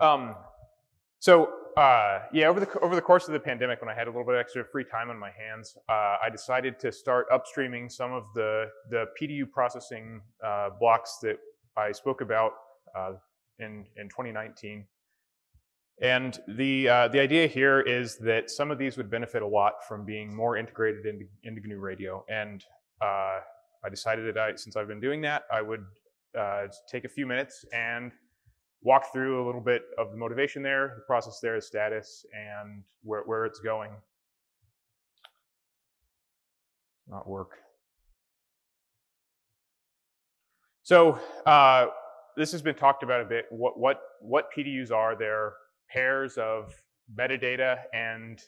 Um, so uh, yeah, over the over the course of the pandemic, when I had a little bit extra free time on my hands, uh, I decided to start upstreaming some of the the PDU processing uh, blocks that I spoke about uh, in in 2019. And the uh, the idea here is that some of these would benefit a lot from being more integrated into, into GNU Radio. And uh, I decided that I, since I've been doing that, I would take a few minutes and walk through a little bit of the motivation there, the process there, the status, and where, where it's going. Not work. So uh, this has been talked about a bit. What, what, what PDUs are? They're pairs of metadata and,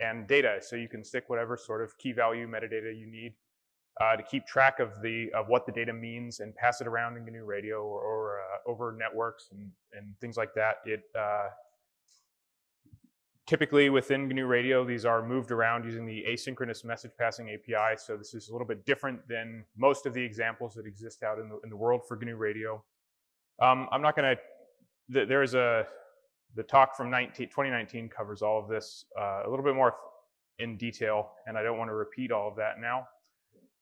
and data. So you can stick whatever sort of key value metadata you need uh, to keep track of the of what the data means and pass it around in GNU Radio or, or uh, over networks and, and things like that. It uh, typically within GNU Radio, these are moved around using the asynchronous message passing API. So this is a little bit different than most of the examples that exist out in the, in the world for GNU Radio. Um, I'm not going to. There is a the talk from 19, 2019 covers all of this uh, a little bit more in detail, and I don't want to repeat all of that now.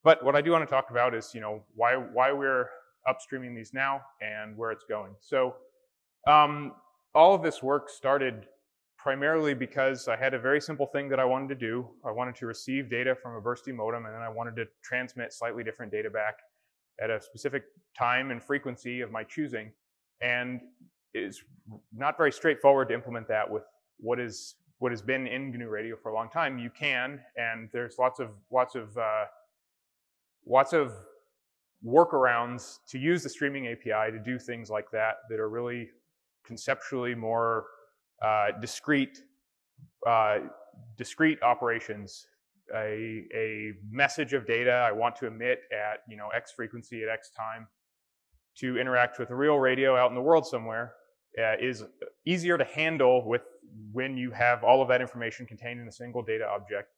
But what I do want to talk about is, you know, why, why we're upstreaming these now and where it's going. So um, all of this work started primarily because I had a very simple thing that I wanted to do. I wanted to receive data from a bursty modem, and then I wanted to transmit slightly different data back at a specific time and frequency of my choosing. And it's not very straightforward to implement that with what is what has been in GNU Radio for a long time. You can, and there's lots of lots of uh, lots of workarounds to use the streaming API to do things like that that are really conceptually more uh, discrete, uh, discrete operations. A, a message of data I want to emit at you know X frequency at X time to interact with a real radio out in the world somewhere uh, is easier to handle with when you have all of that information contained in a single data object.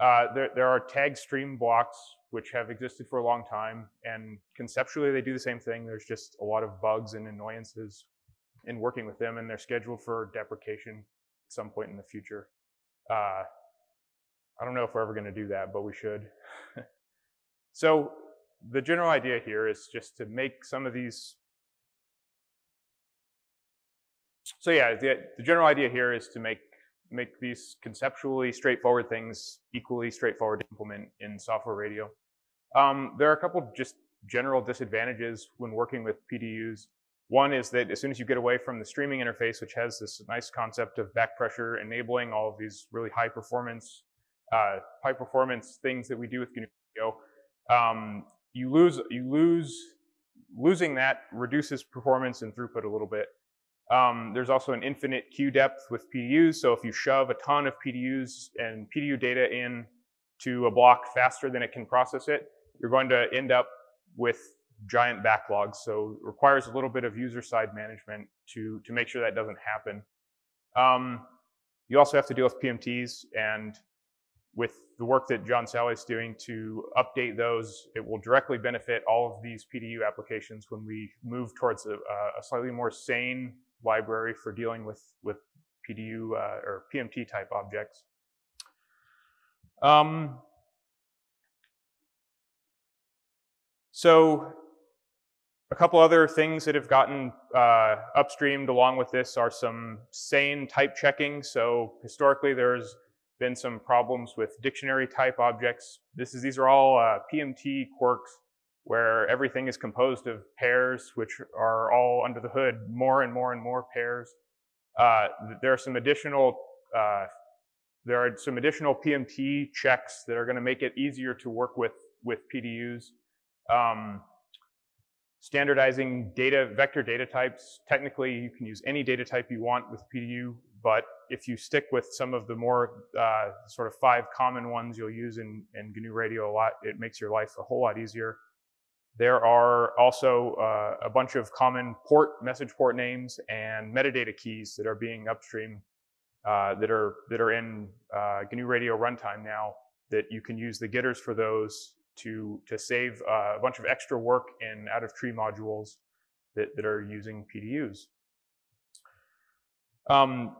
Uh, there, there are tag stream blocks which have existed for a long time. And conceptually, they do the same thing. There's just a lot of bugs and annoyances in working with them, and they're scheduled for deprecation at some point in the future. Uh, I don't know if we're ever going to do that, but we should. so the general idea here is just to make some of these. So yeah, the, the general idea here is to make make these conceptually straightforward things equally straightforward to implement in software radio. Um, there are a couple just general disadvantages when working with PDUs. One is that as soon as you get away from the streaming interface, which has this nice concept of back pressure enabling all of these really high performance, uh, high performance things that we do with GNU, um, you lose, you lose, losing that reduces performance and throughput a little bit. Um, there's also an infinite queue depth with PDUs. So if you shove a ton of PDUs and PDU data in to a block faster than it can process it, you're going to end up with giant backlogs. So it requires a little bit of user side management to, to make sure that doesn't happen. Um, you also have to deal with PMTs and with the work that John Sallay is doing to update those, it will directly benefit all of these PDU applications when we move towards a, a slightly more sane library for dealing with, with PDU uh, or PMT type objects. Um, So a couple other things that have gotten uh, upstreamed along with this are some sane type checking. So historically, there's been some problems with dictionary type objects. This is, these are all uh, PMT quirks where everything is composed of pairs, which are all under the hood, more and more and more pairs. Uh, there are some additional uh, there are some additional PMT checks that are going to make it easier to work with with PDUs. Um, standardizing data, vector data types. Technically, you can use any data type you want with PDU, but if you stick with some of the more uh, sort of five common ones you'll use in, in GNU Radio a lot, it makes your life a whole lot easier. There are also uh, a bunch of common port, message port names and metadata keys that are being upstream uh, that are that are in uh, GNU Radio runtime now that you can use the getters for those to, to save uh, a bunch of extra work in out of tree modules that, that are using PDUs. Um,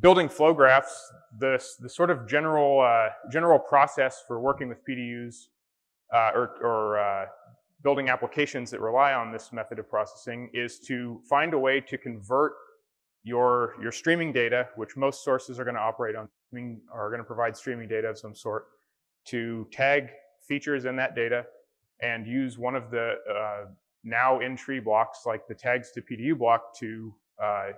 building flow graphs, the, the sort of general, uh, general process for working with PDUs uh, or, or uh, building applications that rely on this method of processing is to find a way to convert your, your streaming data, which most sources are going to operate on, are going to provide streaming data of some sort, to tag features in that data and use one of the uh, now in tree blocks like the tags to PDU block to uh,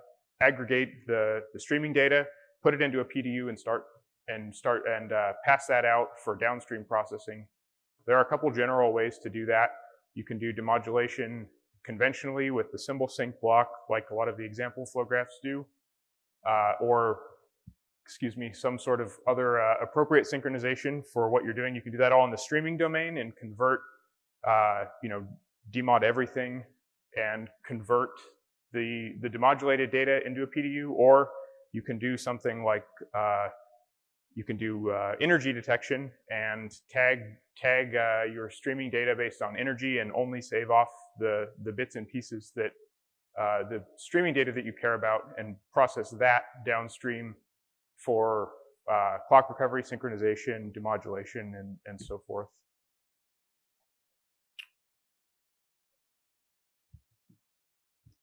aggregate the, the streaming data, put it into a PDU and start and start and uh, pass that out for downstream processing. There are a couple general ways to do that. You can do demodulation conventionally with the symbol sync block, like a lot of the example flow graphs do, uh, or excuse me, some sort of other uh, appropriate synchronization for what you're doing. You can do that all in the streaming domain and convert, uh, you know, demod everything and convert the, the demodulated data into a PDU, or you can do something like uh, you can do uh, energy detection and tag tag uh, your streaming data based on energy and only save off the, the bits and pieces that uh, the streaming data that you care about and process that downstream for uh, clock recovery, synchronization, demodulation, and, and so forth.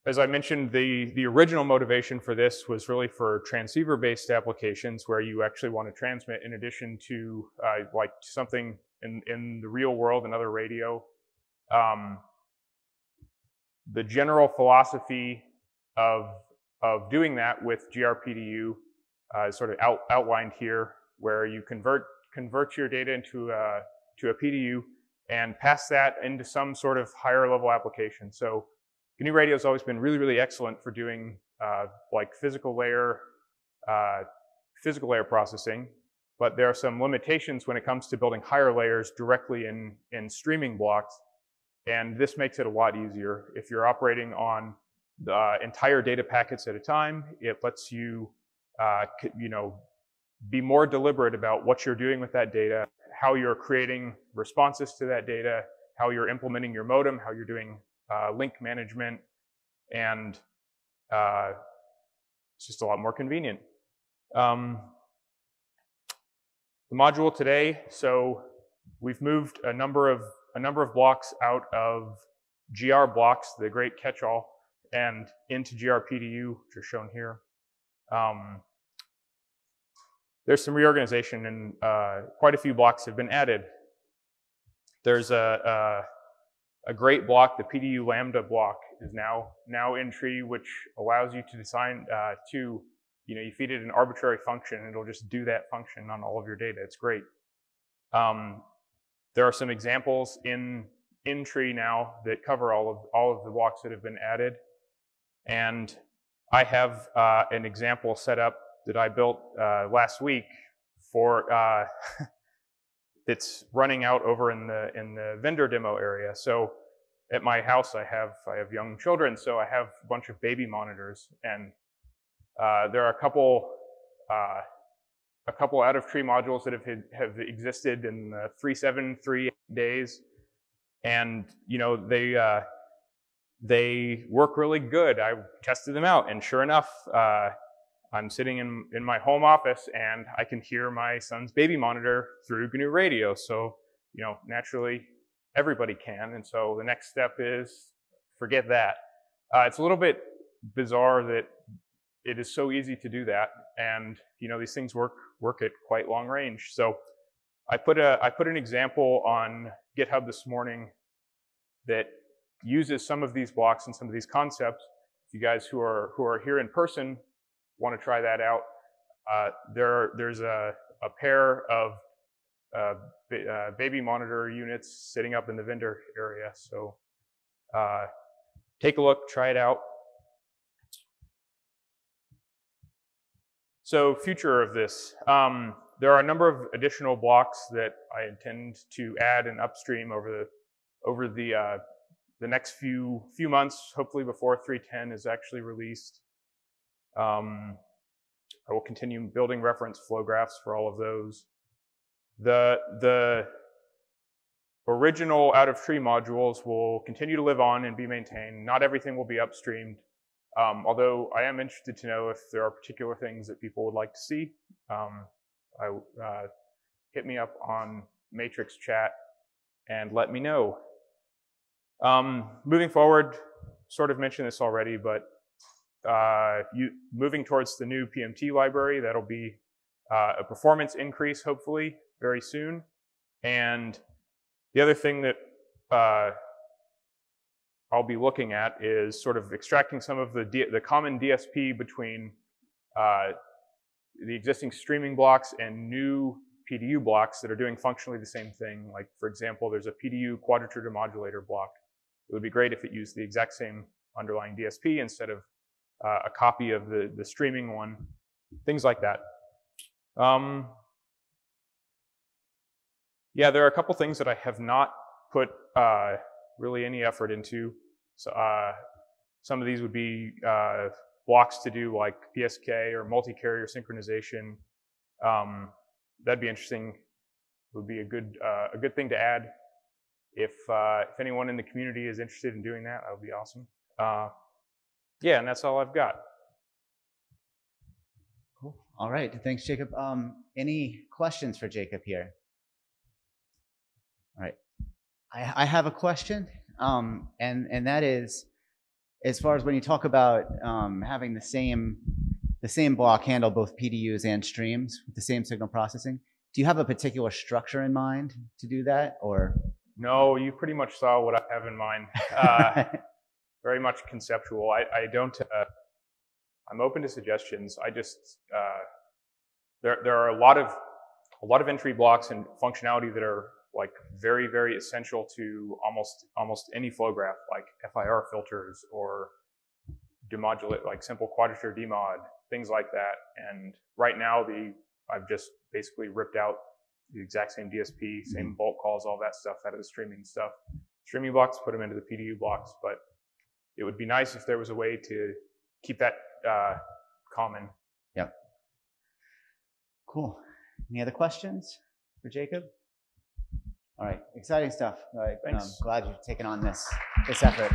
As I mentioned, the, the original motivation for this was really for transceiver-based applications where you actually want to transmit in addition to uh, like something in, in the real world, another radio. Um, the general philosophy of, of doing that with gr-pdu uh, sort of out, outlined here, where you convert, convert your data into a, to a PDU and pass that into some sort of higher level application. So GNU Radio has always been really, really excellent for doing uh, like physical layer, uh, physical layer processing, but there are some limitations when it comes to building higher layers directly in, in streaming blocks. And this makes it a lot easier. If you're operating on the entire data packets at a time, it lets you, uh, you know, be more deliberate about what you're doing with that data, how you're creating responses to that data, how you're implementing your modem, how you're doing uh, link management, and uh, it's just a lot more convenient. Um, the module today, so we've moved a number of a number of blocks out of GR blocks, the great catch-all, and into gr-pdu, which are shown here. Um, there's some reorganization and uh, quite a few blocks have been added. There's a, a, a, great block, the PDU Lambda block is now, now in tree, which allows you to design uh, to, you know, you feed it an arbitrary function and it'll just do that function on all of your data. It's great. Um, there are some examples in, in tree now that cover all of, all of the blocks that have been added. And I have uh, an example set up that I built uh, last week for uh, it's running out over in the in the vendor demo area. So at my house, I have I have young children, so I have a bunch of baby monitors, and uh, there are a couple uh, a couple out of tree modules that have have existed in the three seven three days, and you know they uh, they work really good. I tested them out, and sure enough, uh, I'm sitting in in my home office, and I can hear my son's baby monitor through GNU Radio. So you know, naturally, everybody can. And so the next step is forget that. Uh, it's a little bit bizarre that it is so easy to do that, and you know these things work work at quite long range. So I put a I put an example on GitHub this morning that uses some of these blocks and some of these concepts. If you guys who are who are here in person want to try that out, uh, there there's a, a pair of uh, uh, baby monitor units sitting up in the vendor area. So uh, take a look, try it out. So future of this. Um, there are a number of additional blocks that I intend to add and upstream over the over the uh, the next few few months, hopefully before 3.10 is actually released. Um, I will continue building reference flow graphs for all of those. The the original out of tree modules will continue to live on and be maintained. Not everything will be upstreamed. Um, although I am interested to know if there are particular things that people would like to see. Um, I, uh, hit me up on Matrix chat and let me know. Um, moving forward, sort of mentioned this already, but uh, you, moving towards the new PMT library, that'll be uh, a performance increase, hopefully, very soon. And the other thing that uh, I'll be looking at is sort of extracting some of the, D the common DSP between uh, the existing streaming blocks and new PDU blocks that are doing functionally the same thing. Like, for example, there's a PDU quadrature demodulator block. It would be great if it used the exact same underlying DSP instead of uh, a copy of the, the streaming one, things like that. Um, yeah, there are a couple things that I have not put uh, really any effort into. So uh, some of these would be uh, blocks to do like PSK or multi-carrier synchronization. Um, that'd be interesting. It would be a good uh, a good thing to add. If uh, if anyone in the community is interested in doing that, that would be awesome. Uh, yeah, and that's all I've got. Cool. All right. Thanks, Jacob. Um, any questions for Jacob here? All right. I, I have a question, um, and and that is, as far as when you talk about um, having the same the same block handle both PDUs and streams with the same signal processing, do you have a particular structure in mind to do that, or? No, you pretty much saw what I have in mind. Uh, very much conceptual. I, I don't. Uh, I'm open to suggestions. I just uh, there there are a lot of a lot of entry blocks and functionality that are like very very essential to almost almost any flow graph, like FIR filters or demodulate like simple quadrature demod things like that. And right now the I've just basically ripped out the exact same DSP, same mm-hmm. VOLK calls, all that stuff out of the streaming stuff. Streaming blocks, put them into the PDU blocks, but it would be nice if there was a way to keep that uh, common. Yeah. Cool. Any other questions for Jacob? All right, exciting stuff. All right, Thanks. Um, glad you've taken on this this effort.